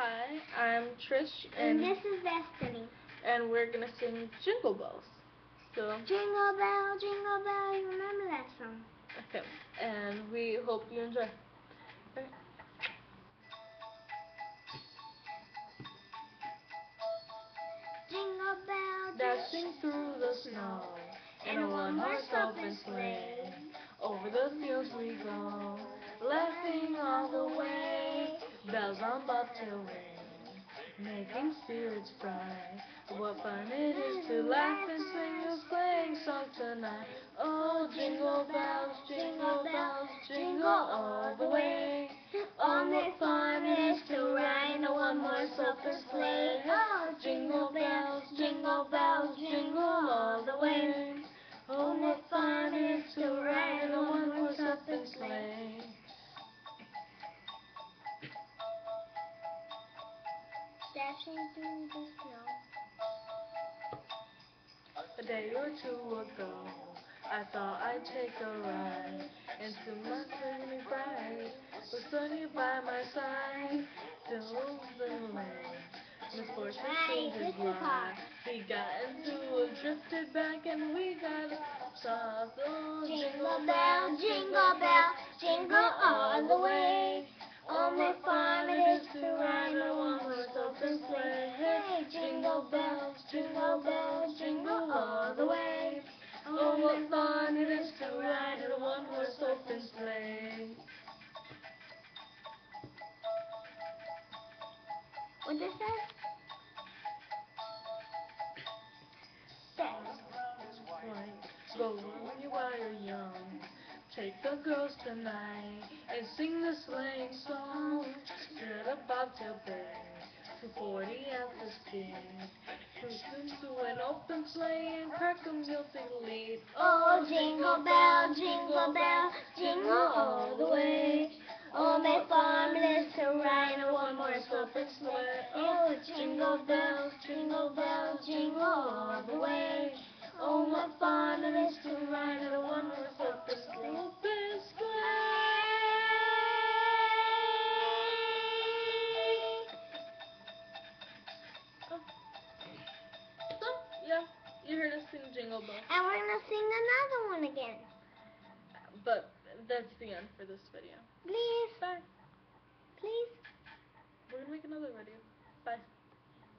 Hi, I'm Trish, And and this is Destiny. and we're gonna sing Jingle Bells. So Jingle bell, jingle bell, you remember that song? okay, and we hope you enjoy. Okay. Jingle bell, Dashing through the snow in a one-horse open sleigh, over the fields we go, Bells about to win, making spirits bright. What fun it is to laugh and sing a sleighing song tonight. Oh, jingle bells, jingle bells, jingle all the way. Oh, what fun it is to ride in a one-horse open sleigh. Oh, Jingle bells, jingle bells, jingle all the way. Oh, Dashing through the snow. A day or two ago, I thought I'd take a ride into my sunny bright. With Sunny by my side, till the lane. Misfortune seemed this to is fly. hard. He got into a drifted back, and we got soft. Oh, Jingle bell, jingle bell, jingle all the way. Oh, what fun bells, jingle bells, jingle all the way. Oh, what fun it is to ride in a one-horse open sleigh. What this says? Says. Right. Go when you while you're young. Take the girls tonight and sing the sleighing song. Spread a bobtail bag to forty ounces speed. Cruise into an open sleigh and crack 'em guilty lead. Oh, jingle bell, jingle bell, jingle all the way. Oh, what fun it is to ride in a one-horse open sleigh. Oh, jingle bells, jingle bells, jingle all the way. Oh, what fun you heard us sing Jingle Bells. And we're gonna sing another one again. But that's the end for this video. Please, Bye. please. We're gonna make another video. Bye.